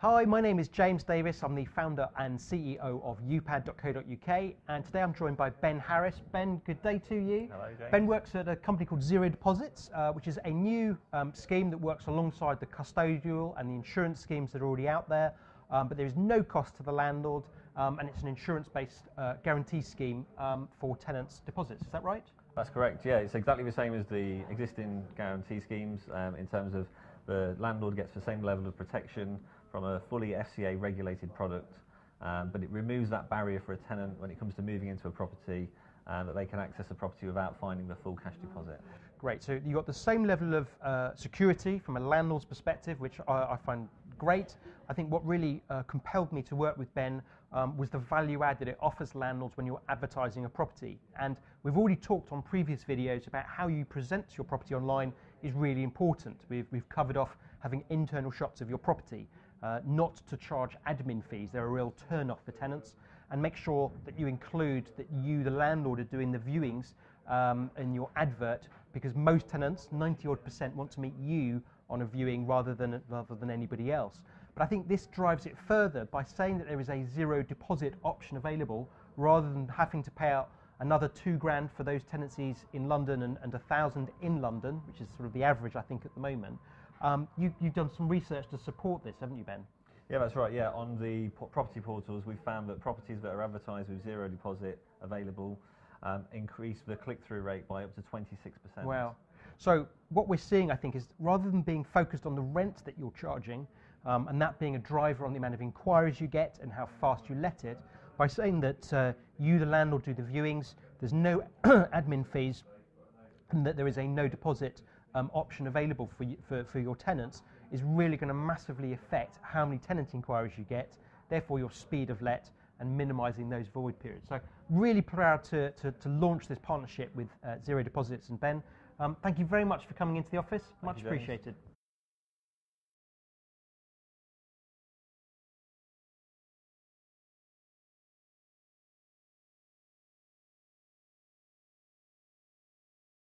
Hi, my name is James Davis. I'm the founder and CEO of upad.co.uk, and today I'm joined by Ben Harris. Ben, good day to you. Hello, James. Ben works at a company called Zero Deposits, uh, which is a new um, scheme that works alongside the custodial and the insurance schemes that are already out there. Um, but there is no cost to the landlord, um, and it's an insurance-based uh, guarantee scheme um, for tenants' deposits. Is that right? That's correct. Yeah, it's exactly the same as the existing guarantee schemes um, in terms of the landlord gets the same level of protection from a fully FCA regulated product, um, but it removes that barrier for a tenant when it comes to moving into a property and that they can access a property without finding the full cash deposit. Great. So you've got the same level of uh, security from a landlord's perspective, which I, I find great. I think what really uh, compelled me to work with Ben um, was the value add that it offers landlords when you're advertising a property. And we've already talked on previous videos about how you present your property online is really important. We've, we've covered off having internal shots of your property, uh, not to charge admin fees. They're a real turn off for tenants. And make sure that you include that you, the landlord, are doing the viewings um, in your advert because most tenants, 90 odd percent, want to meet you on a viewing rather than, rather than anybody else. But I think this drives it further by saying that there is a zero deposit option available rather than having to pay out another two grand for those tenancies in London and, and a thousand in London, which is sort of the average, I think, at the moment. Um, you, you've done some research to support this, haven't you, Ben? Yeah, that's right. Yeah, on the property portals, we've found that properties that are advertised with zero deposit available um, increase the click-through rate by up to 26%. Wow. So what we're seeing, I think, is rather than being focused on the rent that you're charging, um, and that being a driver on the amount of inquiries you get and how fast you let it, by saying that uh, you, the landlord, do the viewings, there's no admin fees, and that there is a no deposit um, option available for, for, for your tenants, is really going to massively affect how many tenant inquiries you get, therefore your speed of let, and minimising those void periods. So really proud to, to, to launch this partnership with uh, Zero Deposits and Ben. Um, thank you very much for coming into the office. Much you, James. appreciated.